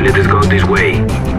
Let us go this way.